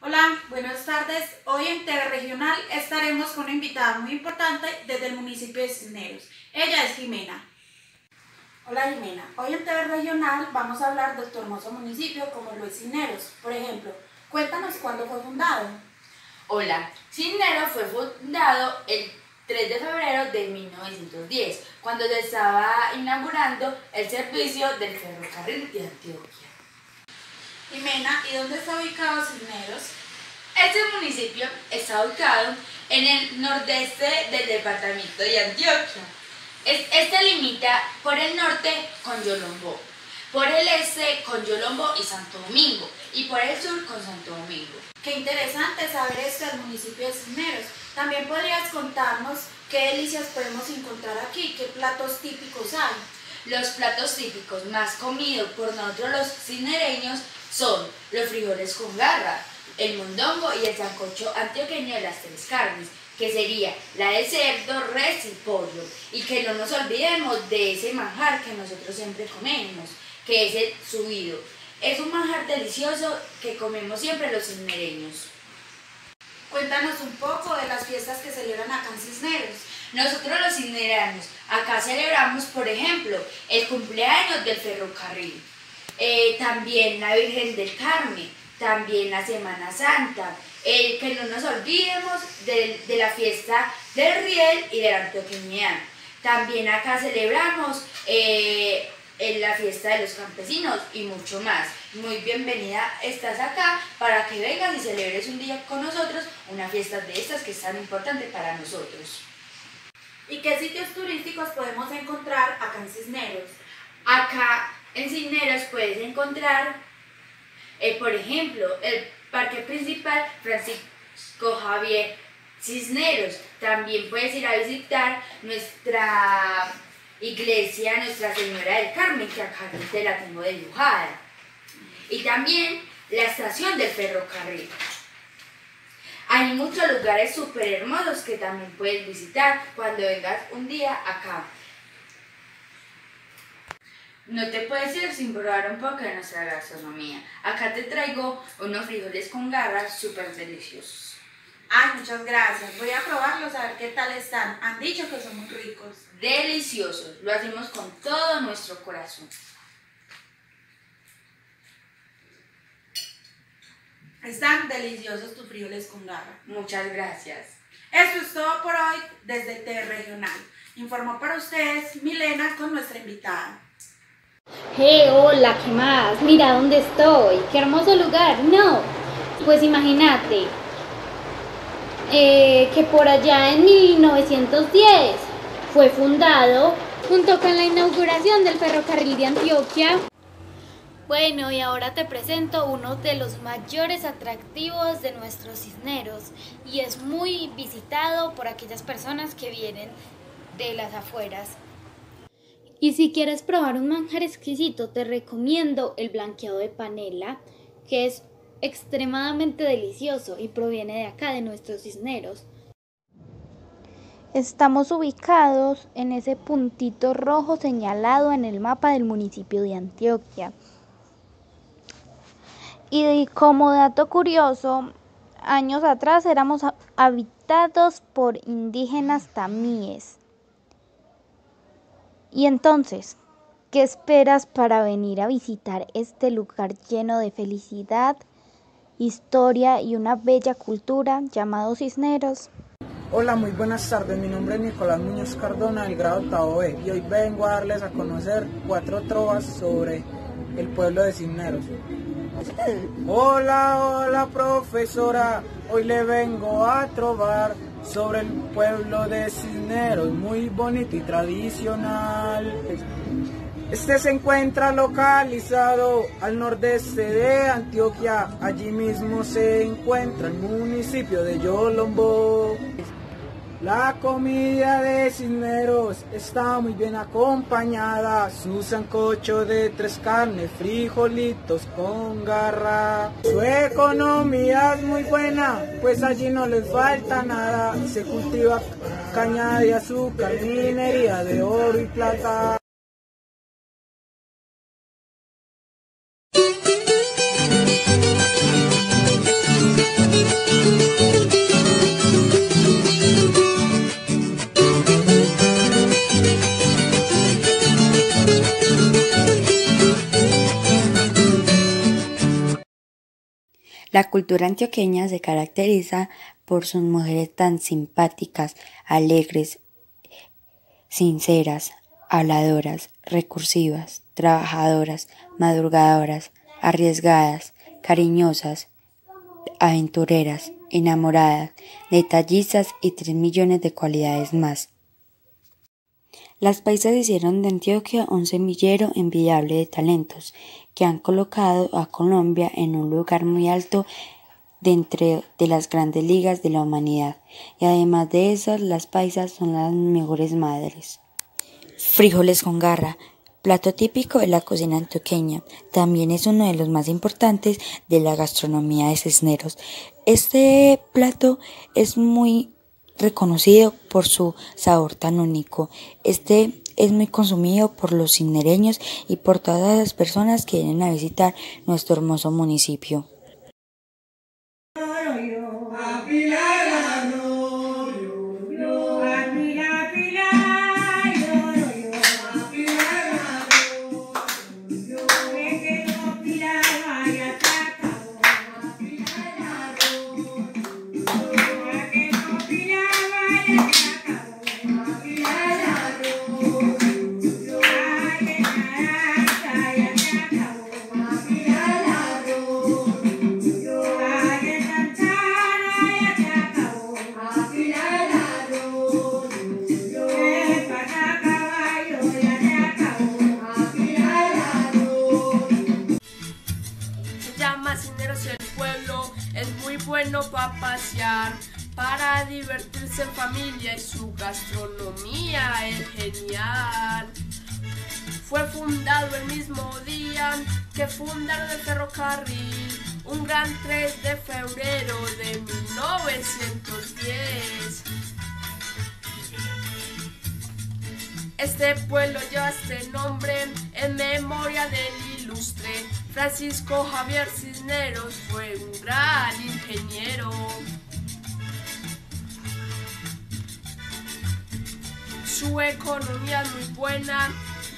Hola, buenas tardes. Hoy en TV Regional estaremos con una invitada muy importante desde el municipio de Cisneros. Ella es Jimena. Hola Jimena, hoy en TV Regional vamos a hablar de tu hermoso municipio como lo es Cisneros. Por ejemplo, cuéntanos cuándo fue fundado. Hola, Cisneros fue fundado el 3 de febrero de 1910, cuando se estaba inaugurando el servicio del ferrocarril de Antioquia. Jimena, ¿y dónde está ubicado Cisneros? Este municipio está ubicado en el nordeste del departamento de Antioquia. Este limita por el norte con Yolombó, por el este con Yolombó y Santo Domingo y por el sur con Santo Domingo. Qué interesante saber esto del municipio de Cisneros. También podrías contarnos qué delicias podemos encontrar aquí, qué platos típicos hay. Los platos típicos más comidos por nosotros los cisnereños son los frijoles con garra, el mondongo y el sancocho antioqueño de las tres carnes, que sería la de cerdo, res y pollo. Y que no nos olvidemos de ese manjar que nosotros siempre comemos, que es el subido. Es un manjar delicioso que comemos siempre los cisnereños. Cuéntanos un poco de las fiestas que celebran acá en Cisneros. Nosotros los cisnereños, acá celebramos, por ejemplo, el cumpleaños del ferrocarril, eh, también la Virgen del Carmen, también la Semana Santa, eh, que no nos olvidemos de, la fiesta del Riel y de la Antioqueña. También acá celebramos eh, la fiesta de los campesinos y mucho más. Muy bienvenida estás acá para que vengas y celebres un día con nosotros una fiesta de estas que es tan importante para nosotros. ¿Y qué sitios turísticos podemos encontrar acá en Cisneros? Acá en Cisneros puedes encontrar, eh, por ejemplo, el parque principal Francisco Javier Cisneros. También puedes ir a visitar nuestra iglesia Nuestra Señora del Carmen, que acá te la tengo dibujada. Y también la estación del ferrocarril. Hay muchos lugares súper hermosos que también puedes visitar cuando vengas un día acá. No te puedes ir sin probar un poco de nuestra gastronomía. Acá te traigo unos frijoles con garras súper deliciosos. Ay, muchas gracias. Voy a probarlos a ver qué tal están. Han dicho que son muy ricos. Deliciosos. Lo hacemos con todo nuestro corazón. Están deliciosos tus frijoles con garra. Muchas gracias. Eso es todo por hoy desde T Regional. Informó para ustedes Milena con nuestra invitada. Hey, hola, ¿qué más? Mira dónde estoy. Qué hermoso lugar. No, pues imagínate eh, que por allá en 1910 fue fundado junto con la inauguración del ferrocarril de Antioquia. Bueno, y ahora te presento uno de los mayores atractivos de nuestros cisneros y es muy visitado por aquellas personas que vienen de las afueras. Y si quieres probar un manjar exquisito, te recomiendo el blanqueado de panela, que es extremadamente delicioso y proviene de acá, de nuestros cisneros. Estamos ubicados en ese puntito rojo señalado en el mapa del municipio de Antioquia. Y como dato curioso, años atrás éramos habitados por indígenas tamíes. Y entonces, ¿qué esperas para venir a visitar este lugar lleno de felicidad, historia y una bella cultura llamado Cisneros? Hola, muy buenas tardes. Mi nombre es Nicolás Muñoz Cardona del grado octavo y hoy vengo a darles a conocer cuatro trovas sobre el pueblo de Cisneros. Hola, hola profesora, hoy le vengo a trobar sobre el pueblo de Cisneros, muy bonito y tradicional. Este se encuentra localizado al nordeste de Antioquia, allí mismo se encuentra el municipio de Yolombo. La comida de Cisneros está muy bien acompañada, su sancocho de tres carnes, frijolitos con garra. Su economía es muy buena, pues allí no les falta nada, se cultiva caña de azúcar, minería de oro y plata. La cultura antioqueña se caracteriza por sus mujeres tan simpáticas, alegres, sinceras, habladoras, recursivas, trabajadoras, madrugadoras, arriesgadas, cariñosas, aventureras, enamoradas, detallistas y tres millones de cualidades más. Las paisas hicieron de Antioquia un semillero envidiable de talentos que han colocado a Colombia en un lugar muy alto dentro de las grandes ligas de la humanidad. Y además de eso, las paisas son las mejores madres. Frijoles con garra, plato típico de la cocina antioqueña. También es uno de los más importantes de la gastronomía de Cisneros. Este plato es muy reconocido por su sabor tan único. Este es muy consumido por los cinereños y por todas las personas que vienen a visitar nuestro hermoso municipio. Gastronomía es genial. Fue fundado el mismo día que fundaron el ferrocarril, un gran 3 de febrero de 1910. Este pueblo lleva este nombre en memoria del ilustre Francisco Javier Cisneros, fue un gran ingeniero. Su economía es muy buena,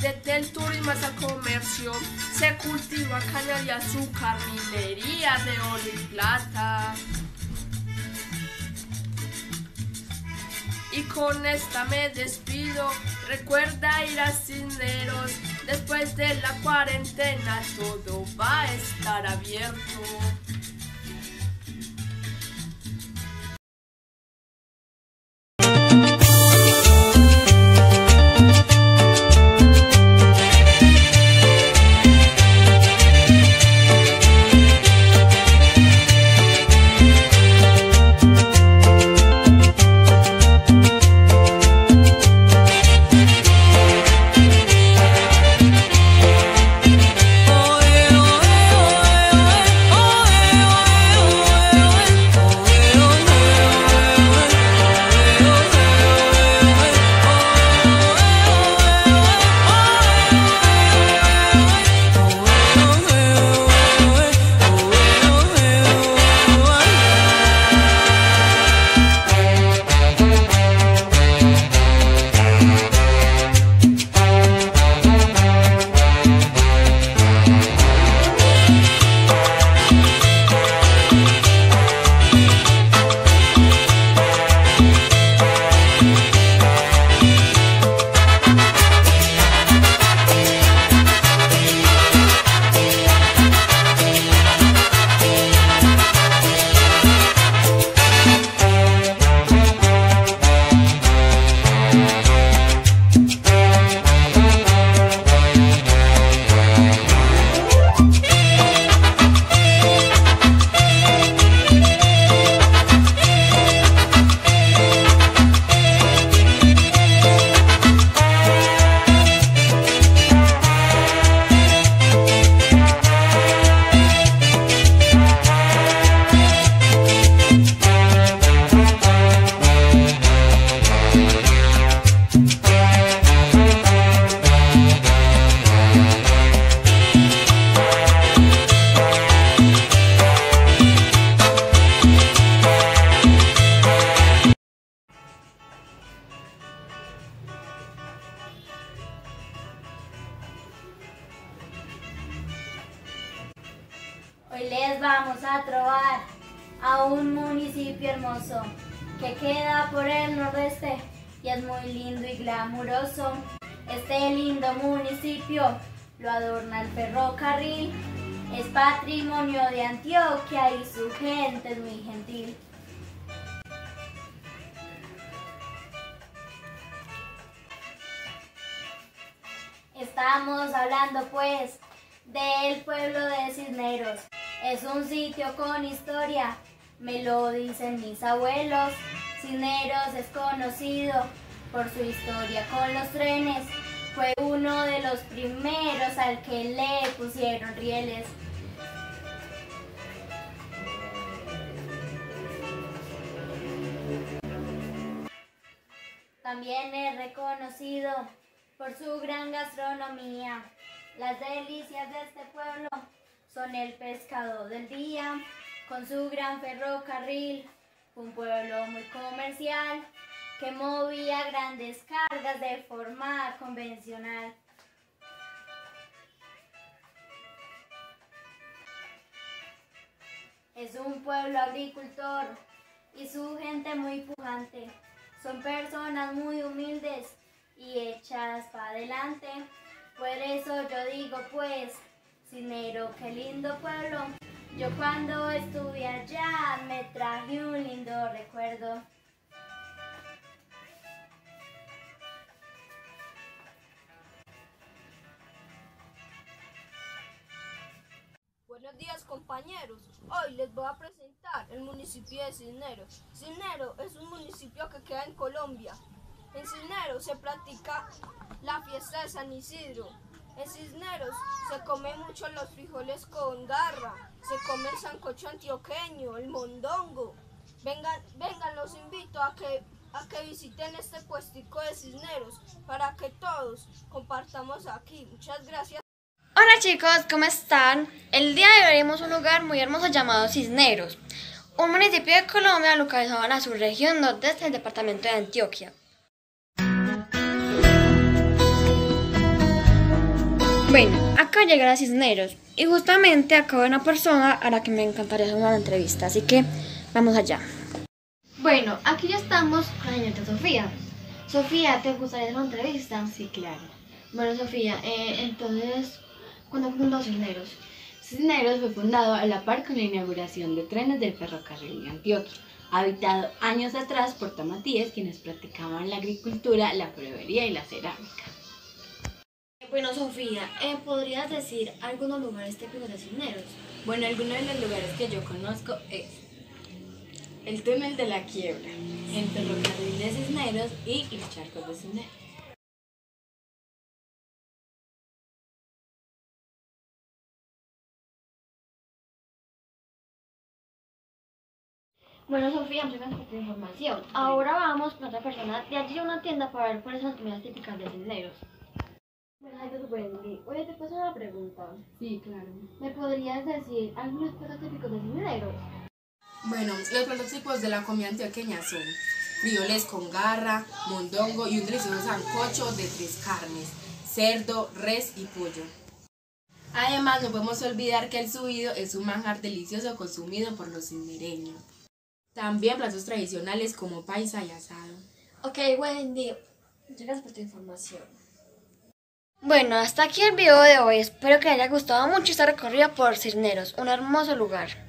desde el turismo hasta comercio, se cultiva caña y azúcar, minería de oro y plata. Y con esta me despido. Recuerda ir a Cisneros. Después de la cuarentena todo va a estar abierto. Glamuroso. Este lindo municipio lo adorna el ferrocarril, es patrimonio de Antioquia y su gente es muy gentil. Estamos hablando pues del pueblo de Cisneros. Es un sitio con historia, me lo dicen mis abuelos. Cisneros es conocido por su historia con los trenes. Fue uno de los primeros al que le pusieron rieles. También es reconocido por su gran gastronomía. Las delicias de este pueblo son el pescado del día, con su gran ferrocarril, un pueblo muy comercial que movía grandes cargas de forma convencional. Es un pueblo agricultor y su gente muy pujante. Son personas muy humildes y echadas para adelante. Por eso yo digo pues, Cinero, qué lindo pueblo. Yo cuando estuve allá me traje un lindo recuerdo. Días compañeros, hoy les voy a presentar el municipio de Cisneros. Cisneros es un municipio que queda en Colombia. En Cisneros se practica la fiesta de San Isidro. En Cisneros se comen mucho los frijoles con garra, se come el sancocho antioqueño, el mondongo. Vengan, vengan, los invito a que, a que visiten este puestico de Cisneros para que todos compartamos aquí. Muchas gracias. Hola chicos, ¿cómo están? El día de hoy veremos un lugar muy hermoso llamado Cisneros, un municipio de Colombia localizado en la subregión nordeste del departamento de Antioquia. Bueno, acá llegar a Cisneros y justamente acá hay una persona a la que me encantaría hacer una entrevista, así que vamos allá. Bueno, aquí ya estamos con la señorita Sofía. Sofía, ¿te gustaría hacer una entrevista? Sí, claro. Bueno, Sofía, eh, entonces, ¿cuándo fundó Cisneros? Cisneros fue fundado a la par con la inauguración de trenes del ferrocarril de Antioquia, habitado años atrás por tamatíes quienes practicaban la agricultura, la proveería y la cerámica. Bueno, Sofía, eh, ¿podrías decir algunos lugares típicos de Cisneros? Bueno, algunos de los lugares que yo conozco es el túnel de la quiebra, el ferrocarril de Cisneros y los charcos de Cisneros. Bueno, Sofía, muchas gracias por tu información. Ahora vamos con otra persona de allí a una tienda para ver cuáles son las comidas típicas de Cisneros. Buenas Wendy. Oye, te puedo hacer una pregunta. Sí, claro. ¿Me podrías decir algunos platos típicos de Cisneros? Bueno, los platos típicos de la comida antioqueña son frijoles con garra, mondongo y un delicioso sancocho de tres carnes, cerdo, res y pollo. Además, no podemos olvidar que el subido es un manjar delicioso consumido por los cisnereños. También platos tradicionales como paisa y asado. Ok, Wendy. Gracias por tu información. Bueno, hasta aquí el video de hoy. Espero que les haya gustado mucho este recorrido por Cisneros, un hermoso lugar.